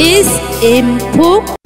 is important.